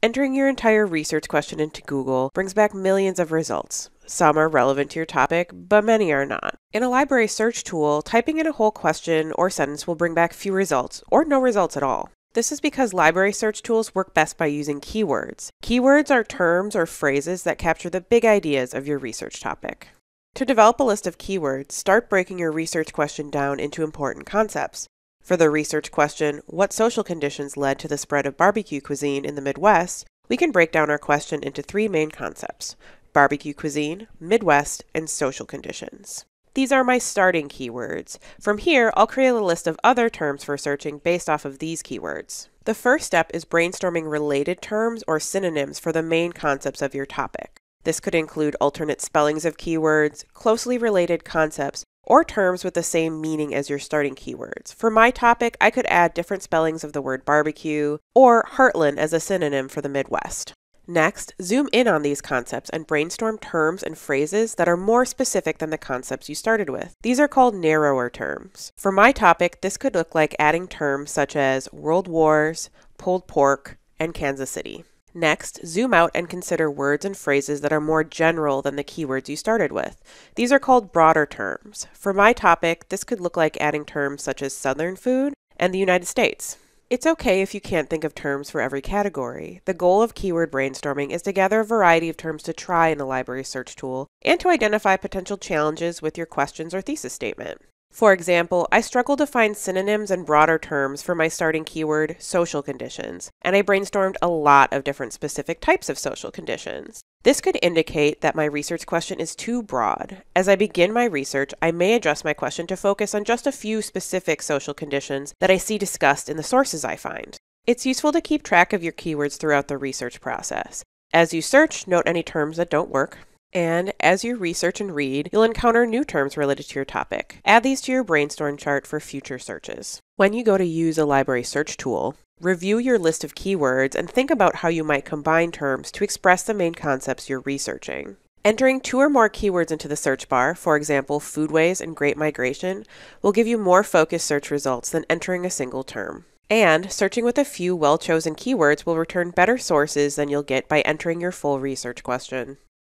Entering your entire research question into Google brings back millions of results. Some are relevant to your topic, but many are not. In a library search tool, typing in a whole question or sentence will bring back few results, or no results at all. This is because library search tools work best by using keywords. Keywords are terms or phrases that capture the big ideas of your research topic. To develop a list of keywords, start breaking your research question down into important concepts. For the research question, what social conditions led to the spread of barbecue cuisine in the Midwest, we can break down our question into three main concepts barbecue cuisine, Midwest, and social conditions. These are my starting keywords. From here, I'll create a list of other terms for searching based off of these keywords. The first step is brainstorming related terms or synonyms for the main concepts of your topic. This could include alternate spellings of keywords, closely related concepts, or terms with the same meaning as your starting keywords. For my topic, I could add different spellings of the word barbecue or heartland as a synonym for the Midwest. Next, zoom in on these concepts and brainstorm terms and phrases that are more specific than the concepts you started with. These are called narrower terms. For my topic, this could look like adding terms such as world wars, pulled pork, and Kansas City. Next, zoom out and consider words and phrases that are more general than the keywords you started with. These are called broader terms. For my topic, this could look like adding terms such as Southern food and the United States. It's okay if you can't think of terms for every category. The goal of keyword brainstorming is to gather a variety of terms to try in the library search tool and to identify potential challenges with your questions or thesis statement. For example, I struggled to find synonyms and broader terms for my starting keyword, social conditions, and I brainstormed a lot of different specific types of social conditions. This could indicate that my research question is too broad. As I begin my research, I may adjust my question to focus on just a few specific social conditions that I see discussed in the sources I find. It's useful to keep track of your keywords throughout the research process. As you search, note any terms that don't work, and as you research and read, you'll encounter new terms related to your topic. Add these to your brainstorm chart for future searches. When you go to use a library search tool, review your list of keywords and think about how you might combine terms to express the main concepts you're researching. Entering two or more keywords into the search bar, for example, foodways and Great Migration, will give you more focused search results than entering a single term. And searching with a few well chosen keywords will return better sources than you'll get by entering your full research question.